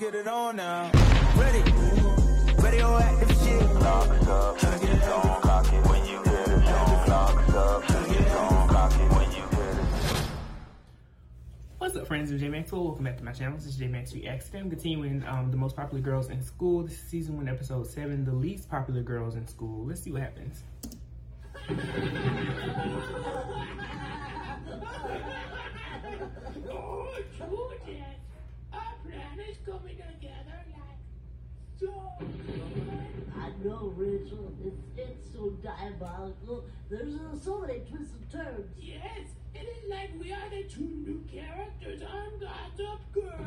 Let's get it on now. Ready? Radioactive shit. Locks up, don't cock it when you hear the song. Locks up, don't cock it when you hear the What's up, friends? It's J Maxwell. Welcome back to my channel. This is J Max Reacts. Today I'm continuing um, the most popular girls in school. This is season one, episode seven, the least popular girls in school. Let's see what happens. Oh, Judas, our plan is coming together like so good. I know, Rachel. It's, it's so diabolical. There's uh, so many twists and turns. Yes, it is like we are the two new characters on Gossip Girl.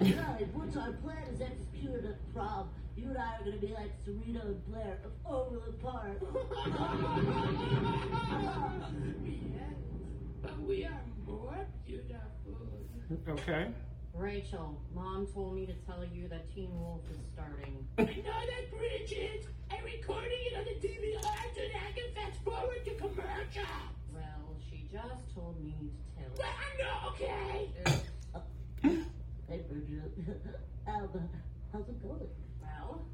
Right, once our plan is executed at prom, you and I are going to be like Serena and Blair of Overland Park. yes, but we are more beautiful. Okay. Rachel, mom told me to tell you that Teen Wolf is starting. I know that, Bridget. I'm recording it on the DVR so that I can fast forward to commercial. Well, she just told me to tell But I'm not okay. you. hey, Bridget. um, how's it going? Well,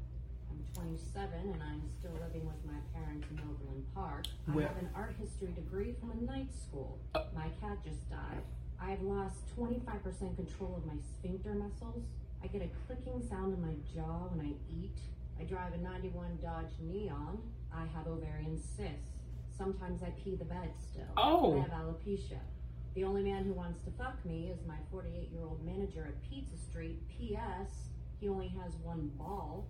I'm 27 and I'm still living with my parents in Overland Park. I have an art history degree from a night school. Uh. My cat just died. I've lost 25% control of my sphincter muscles. I get a clicking sound in my jaw when I eat. I drive a 91 Dodge Neon. I have ovarian cysts. Sometimes I pee the bed still. Oh. I have alopecia. The only man who wants to fuck me is my 48 year old manager at Pizza Street. P.S. He only has one ball.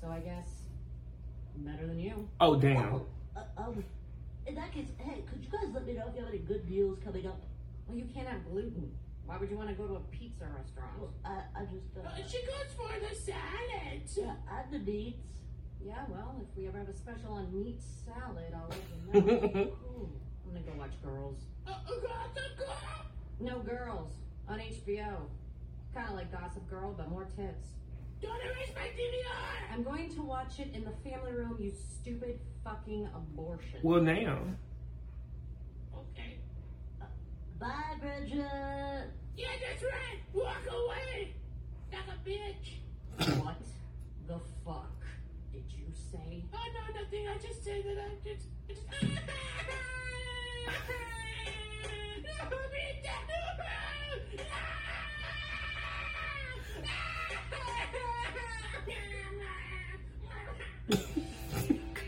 So I guess better than you. Oh, damn. Oh, uh, um, in that case, hey, could you guys let me know if you have any good deals coming up? Well, you can't have gluten. Why would you want to go to a pizza restaurant? Well, I, I just, uh, Uh, she goes for the salad. yeah, and the needs. Yeah, well, if we ever have a special on meat salad, I'll let you know. Ooh, I'm gonna go watch Girls. Uh, uh, Gossip Girl. No, Girls on HBO. Kind of like Gossip Girl, but more tits. Don't erase my DVR. I'm going to watch it in the family room, you stupid fucking abortion. Well, now. Okay. Bye, Bridget. Yeah, that's right. Walk away. Like a bitch. What the fuck did you say? Oh no, nothing. I just say that I just. I just... No, Rita!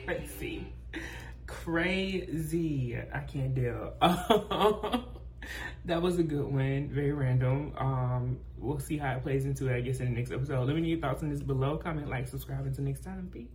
Crazy. Crazy. I can't deal. that was a good one. Very random. Um, we'll see how it plays into it, I guess, in the next episode. Let me know your thoughts on this below. Comment, like, subscribe. Until next time. Peace.